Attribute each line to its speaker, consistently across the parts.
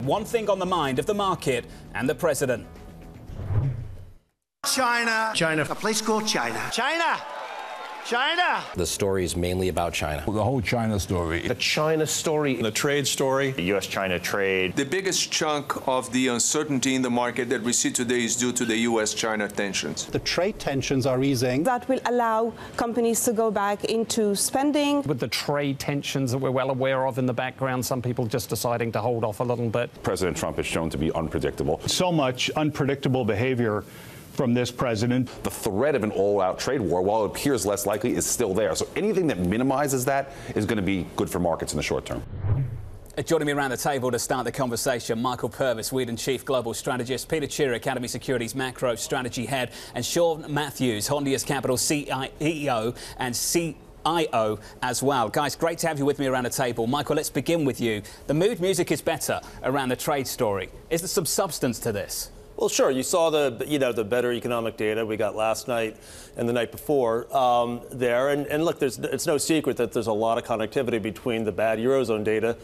Speaker 1: One thing on the mind of the market and the president.
Speaker 2: China.
Speaker 3: China.
Speaker 2: A place called China.
Speaker 4: China. China.
Speaker 5: The story is mainly about China.
Speaker 6: The whole China story.
Speaker 3: The China story.
Speaker 7: The trade story.
Speaker 8: The U.S. China trade.
Speaker 9: The biggest chunk of the uncertainty in the market that we see today is due to the U.S. China tensions.
Speaker 10: The trade tensions are easing.
Speaker 11: That will allow companies to go back into spending.
Speaker 12: With the trade tensions that we're well aware of in the background, some people just deciding to hold off a little bit.
Speaker 7: President Trump is shown to be unpredictable.
Speaker 10: So much unpredictable behavior from this president.
Speaker 7: The threat of an all out trade war, while it appears less likely, is still there. So anything that minimizes that is going to be good for markets in the short term.
Speaker 1: Uh, joining me around the table to start the conversation, Michael Purvis, Weeden Chief Global Strategist, Peter Tchir, Academy Securities Macro Strategy Head, and Shawn Matthews, Hondius Capital CEO and CIO as well. Guys, great to have you with me around the table. Michael, let's begin with you. The mood music is better around the trade story. Is there some substance to this?
Speaker 13: Well, sure. You saw the you know the better economic data we got last night and the night before um, there, and, and look, there's it's no secret that there's a lot of connectivity between the bad eurozone data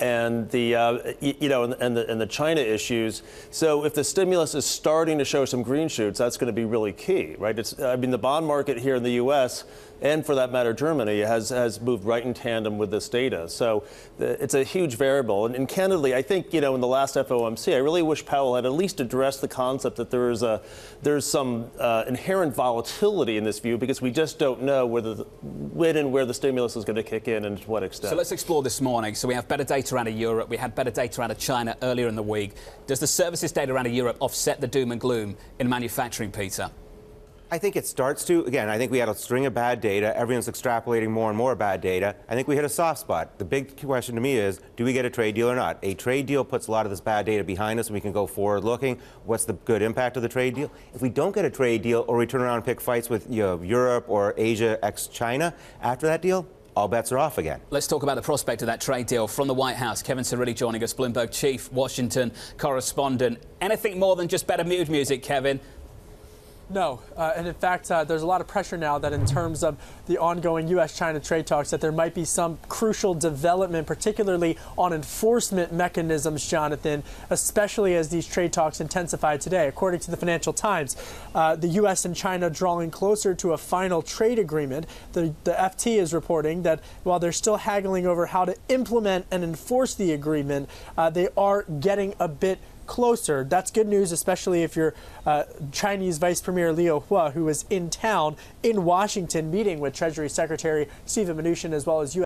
Speaker 13: and the uh, you know and, the and the China issues. So if the stimulus is starting to show some green shoots, that's going to be really key, right? It's I mean the bond market here in the U.S. and for that matter Germany has has moved right in tandem with this data. So the, it's a huge variable. And, and candidly, I think you know in the last FOMC, I really wish Powell had at least addressed the concept that there is a there's some uh, inherent volatility in this view because we just don't know whether the, when and where the stimulus is going to kick in and to what extent.
Speaker 1: So let's explore this morning. So we have better data out of Europe. We had better data out of China earlier in the week. Does the services data out of Europe offset the doom and gloom in manufacturing, Peter?
Speaker 14: I think it starts to. Again, I think we had a string of bad data. Everyone's extrapolating more and more bad data. I think we hit a soft spot. The big question to me is do we get a trade deal or not? A trade deal puts a lot of this bad data behind us and we can go forward looking. What's the good impact of the trade deal? If we don't get a trade deal or we turn around and pick fights with you know, Europe or Asia ex China after that deal, all bets are off again.
Speaker 1: Let's talk about the prospect of that trade deal from the White House. Kevin Cirilli joining us, Bloomberg chief, Washington correspondent. Anything more than just better mood music, Kevin?
Speaker 15: No, uh, and in fact, uh, there's a lot of pressure now that in terms of the ongoing U.S.-China trade talks, that there might be some crucial development, particularly on enforcement mechanisms, Jonathan, especially as these trade talks intensify today. According to the Financial Times, uh, the U.S. and China drawing closer to a final trade agreement. The, the FT is reporting that while they're still haggling over how to implement and enforce the agreement, uh, they are getting a bit closer. That's good news, especially if you're uh, Chinese Vice Premier Liu He, who is in town in Washington meeting with Treasury Secretary Steven Mnuchin as well as U.S.